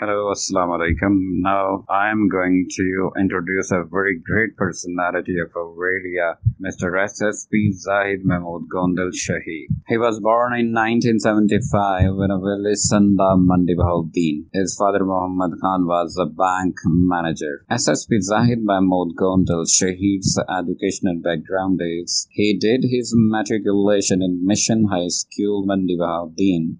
Hello, Assalamu alaikum. Now I am going to introduce a very great personality of area, Mr. SSP Zahid Mehmood Gondal Shaheed. He was born in 1975 in a village Sanda Mandi. His father Muhammad Khan was a bank manager. SSP Zahid Mehmood Gondal Shaheed's educational background is he did his matriculation in Mission High School Mandi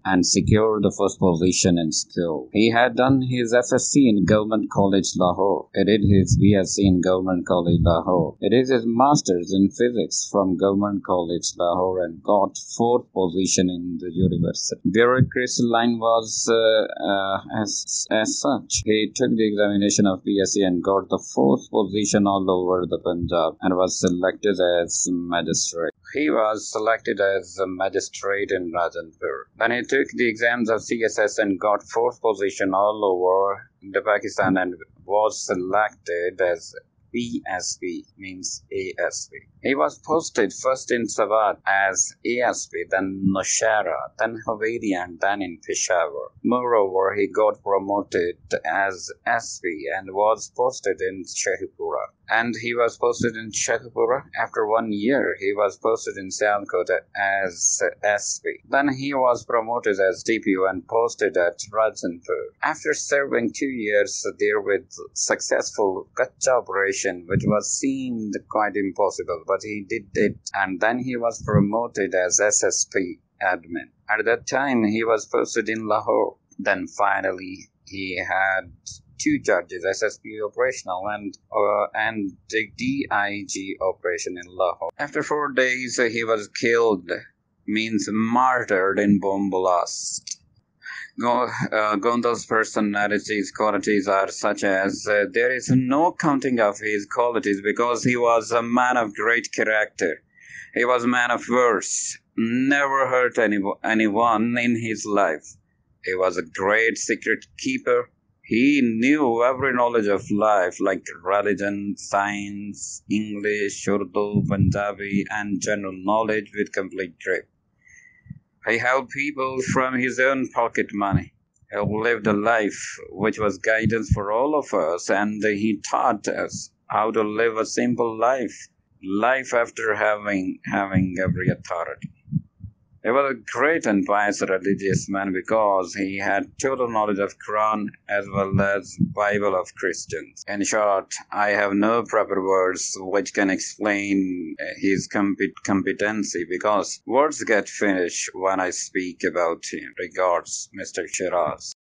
and secured the first position in school. He had done done his FSc in Government College Lahore. He did his BSc in Government College Lahore. He did his Masters in Physics from Government College Lahore and got fourth position in the university. Bureaucracy line was uh, uh, as, as such. He took the examination of BSc and got the fourth position all over the Punjab and was selected as magistrate. He was selected as a magistrate in Rajanpur. Then he took the exams of CSS and got fourth position all over the Pakistan and was selected as PSP means ASP. He was posted first in Swat as ASP, then Nowshera, then Haveri, and then in Peshawar. Moreover, he got promoted as SP and was posted in Sheikhupura and he was posted in Sheikhupura. After one year, he was posted in Sialkot as SP. Then he was promoted as DPO and posted at Rajanpur. After serving two years there with successful Kacha operation, which was seemed quite impossible, but he did it, and then he was promoted as SSP admin. At that time, he was posted in Lahore. Then finally, he had two charges SSP operational and uh, and DIG operation in Lahore. After four days, he was killed, means martyred in bomb blast. Uh, Gondal's personalities qualities are such as uh, there is no counting of his qualities because he was a man of great character. He was a man of verse, never hurt any, anyone in his life. He was a great secret keeper he knew every knowledge of life like religion, science, English, Urdu, Punjabi, and general knowledge with complete grip. He helped people from his own pocket money. He lived a life which was guidance for all of us, and he taught us how to live a simple life, life after having having every authority. He was a great and pious religious man because he had total knowledge of Quran as well as Bible of Christians. In short, I have no proper words which can explain uh, his compet- competency because words get finished when I speak about him. Regards, Mr. Shiraz.